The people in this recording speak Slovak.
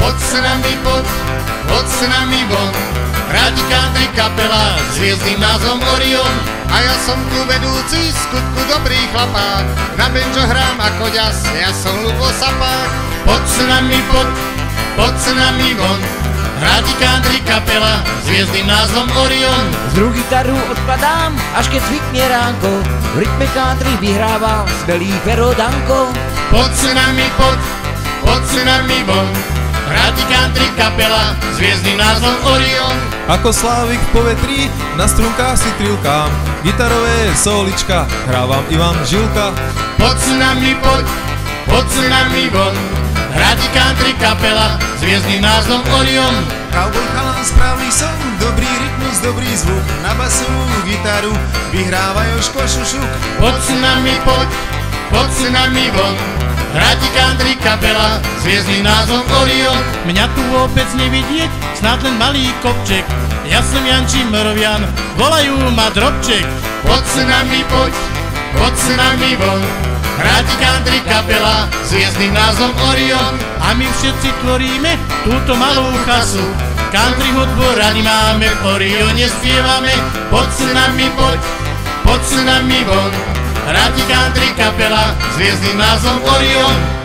Poď s nami, poď, poď s nami von. Rádi country kapela s hviezdnym názvom Orion. A ja som tu vedúci, skutku dobrý chlapák. Na benžo hrám ako ďas, ja som Lubo Sapák. Poď s nami, poď, poď s nami von. Rádi country kapela s hviezdnym názvom Orion. Z druhú gitaru odkladám, až keď zvykne ránko. V rytme country vyhráva smelý Fero Danko. Poď s nami, poď, poď s nami von. Rádi country kapela s hviezdnym názvom Orion. Ako Slávik v povetrí, na strunkách si trilkám. Gitarové solička, hrávam Ivan Žilka. Poď s nami, poď, poď s nami von. Rádi country kapela s hviezdnym názvom Orion. Cowboy chalan, správny som, dobrý rytmus, dobrý zvuk Na basovú gitaru vyhráva Jožko Šušuk Poď s nami, poď, poď s nami von. Rádi country kapela s hviezdnym názvom Orion. Mňa tu vôbec nevidieť, snad len malý kopček. Ja som Janči Mrovian, volajú ma Drobček. Poď s nami, poď, poď s nami von. Rádi country kapela s hviezdnym názvom Orion. A my všetci tvoríme túto malú chasu. Country hudbu radi máme, v Orione spievame. Poď s nami, poď, poď s nami von. Rádi country kapela s hviezdnym názvom Orion.